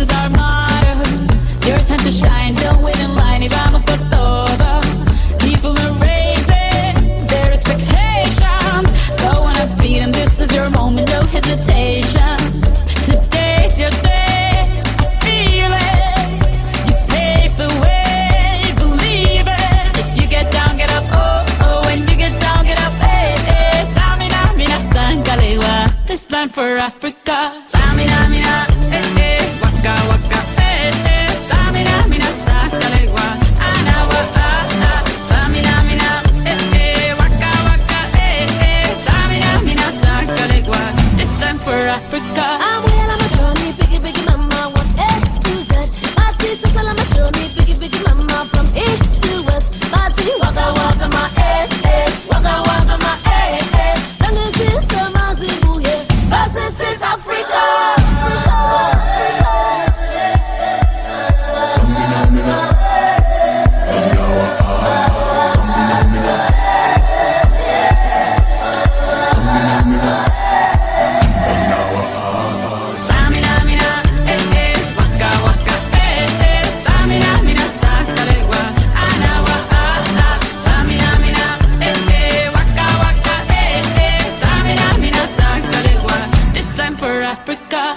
Is our model. your attempt to shine, don't win a line if I must put. People are raising their expectations. Go on a and this is your moment, hesitation. Today's your day, I feel it. You pave the way, believe it. You get down, get up, oh, oh. When you get down, get up, eh, eh. Tsamina, mina, zangalewa. This for Africa. For Africa. Africa.